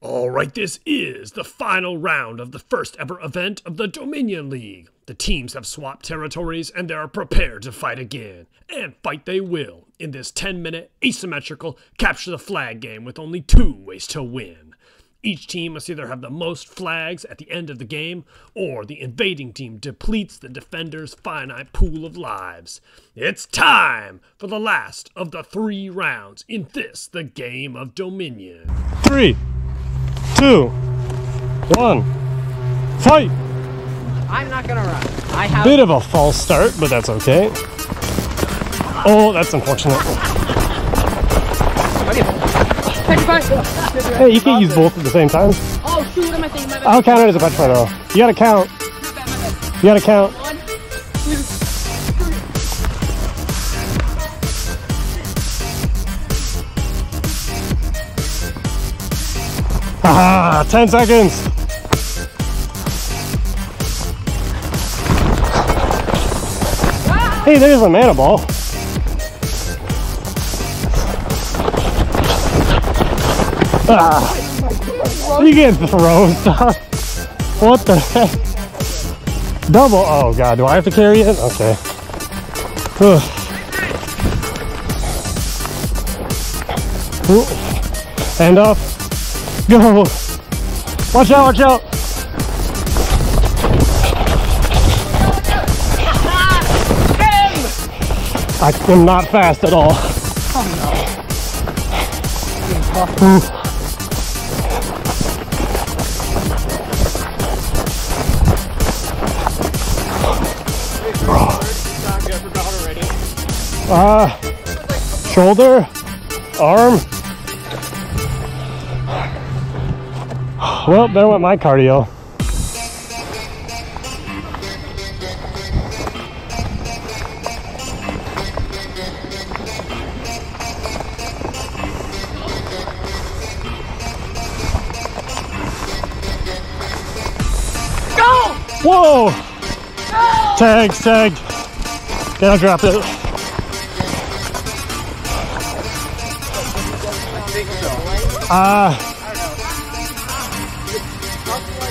All right, this is the final round of the first ever event of the Dominion League. The teams have swapped territories and they are prepared to fight again. And fight they will in this 10 minute asymmetrical capture the flag game with only two ways to win. Each team must either have the most flags at the end of the game, or the invading team depletes the defender's finite pool of lives. It's time for the last of the three rounds in this, the game of Dominion. Three, two, one, fight! I'm not gonna run. I have. A bit of a false start, but that's okay. Oh, that's unfortunate. Hey, you can't use both at the same time. Oh shoot! What am I thinking? I'll count it as a punch throw. You gotta count. You gotta count. Ah, 10 seconds. Hey, there's a mana ball. Ah, you get throw stuff. What the heck? Double. Oh god, do I have to carry it? Okay. Hand off. Go! Watch out, watch out! I am not fast at all. Ah, shoulder, arm. Well, there went my cardio. go! Whoa! Tagged, tagged. Gotta drop it. Ah.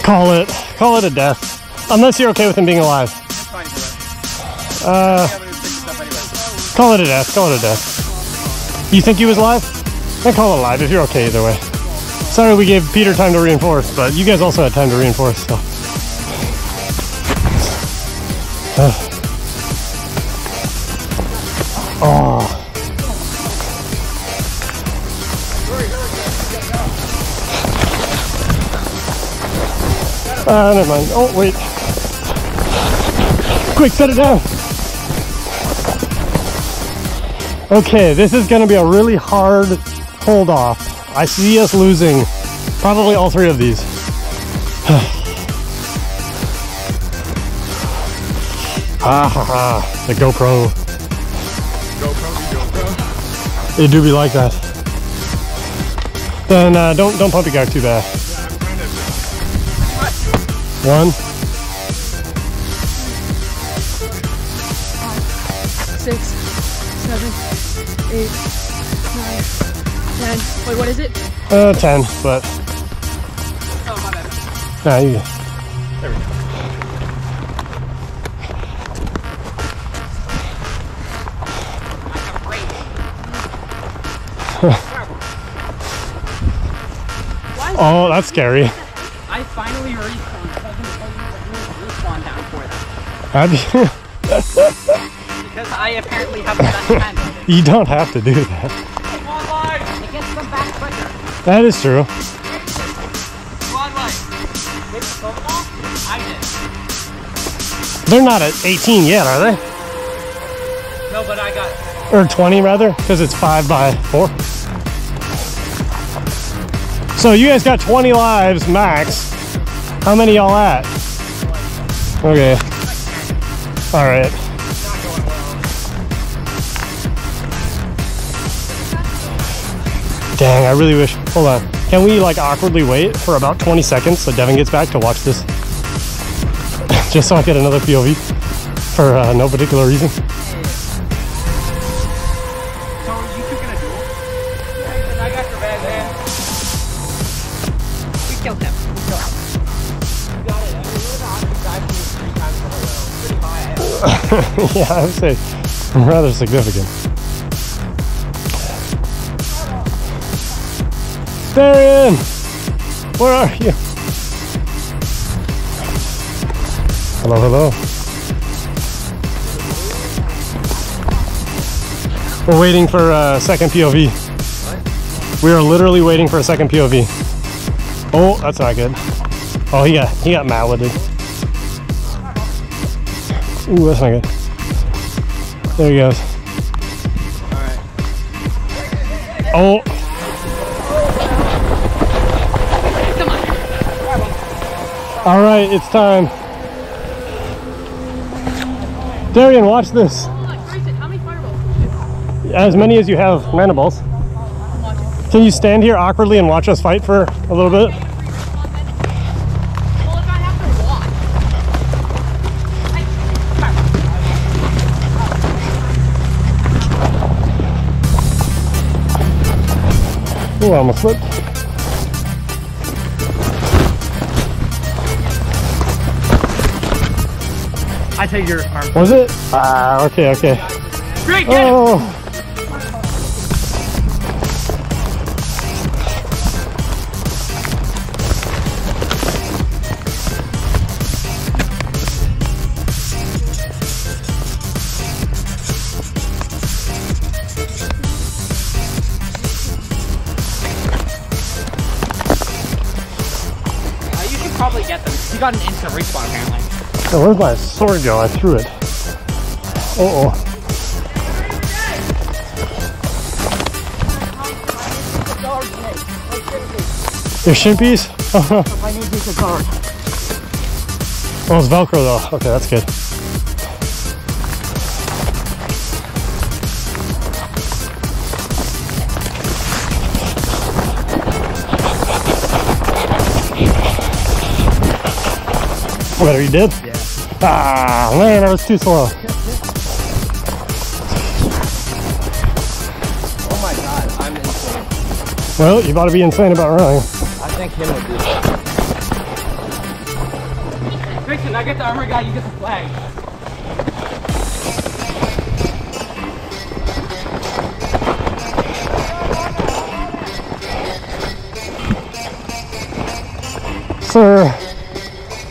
Call it. Call it a death. Unless you're okay with him being alive. Uh, call it a death. Call it a death. You think he was alive? Then call it alive if you're okay either way. Sorry we gave Peter time to reinforce, but you guys also had time to reinforce, so. Oh. Ah, never mind. Oh, wait. Quick, set it down. Okay, this is to be a really hard hold off. I see us losing probably all three of these. ah ha ha, the GoPro. GoPro, GoPro. It do be like that. Then uh, don't don't your guy too bad. One, Six, seven, eight, nine, ten. Wait, what is it? uh, ten, but Oh my bad. nah, you. I have a break. Oh, that's scary. Because I apparently haven't done ten. you, you don't have to do that. It gets them back quicker. That is true. One life. Did you go off? I did. They're not at 18 yet, are they? No, but I got. Or 20 rather, because it's five by four. So you guys got 20 lives max. How many y'all at? Okay. All right. Dang, I really wish. Hold on. Can we like awkwardly wait for about 20 seconds so Devin gets back to watch this? Just so I get another POV for uh, no particular reason. yeah, I would say rather significant. Darian! Where are you? Hello, hello. We're waiting for a second POV. We are literally waiting for a second POV. Oh, that's not good. Oh, he got he got malleted. Ooh, that's not good. There he goes. Alright. Oh. All right, it's time. Darian, watch this. As many as you have mandibles. Can you stand here awkwardly and watch us fight for a little bit? Ooh, I almost slipped. I take your arm. Was it? Ah, okay, okay. Great! Oh. You got respawn apparently. Oh, where's my sword go? I threw it. Uh oh. Your shimpies? I need these a guard. Oh, it's Velcro though. Okay, that's good. What, are you dead? Yeah. Ah, man, that was too slow. Oh my god, I'm insane. Well, you ought to be insane about running. I think him would do that. Grayson, I get the armor guy, you get the flag. Sir,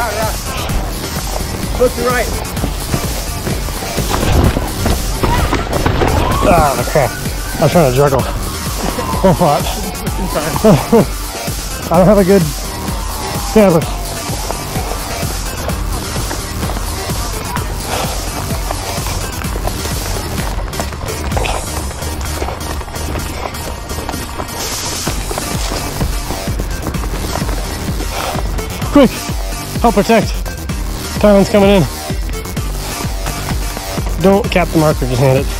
Run, run! Look to right. Ah, crap. I was trying to juggle. Oh, fuck. I don't have a good stabber. Quick! Help protect. Talon's coming in. Don't cap the marker, just hand it.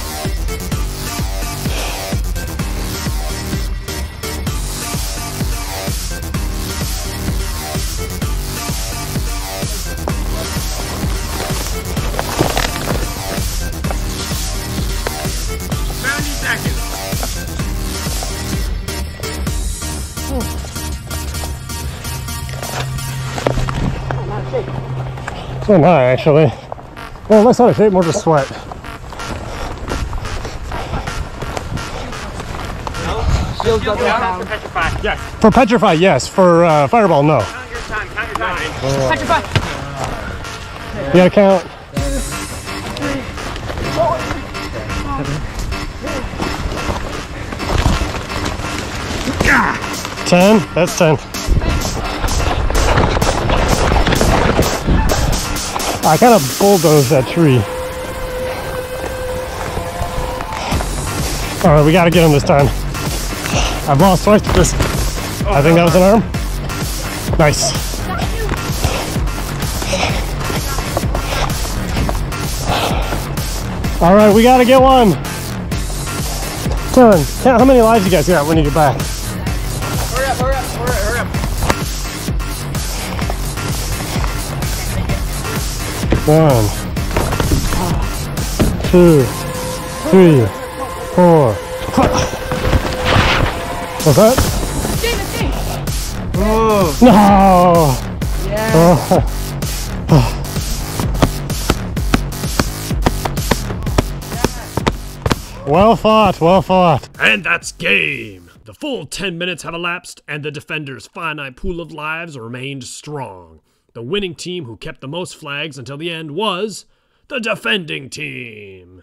So am I, actually. Well, less out of shape, more just sweat. Yes. For Petrify, yes. For uh, Fireball, no. Count your time, count your time. Petrify! You gotta count. Ten? That's ten. I kind of bulldozed that tree. All right, we got to get him this time. I've lost twice with this. I think that was an arm. Nice. All right, we got to get one. Turn. How many lives you guys got when you get back. Hurry up, hurry up, hurry up, One, two, three, four. What's that? No! Oh. Well fought, well fought. And that's game. The full 10 minutes have elapsed, and the defenders' finite pool of lives remained strong. The winning team who kept the most flags until the end was the defending team.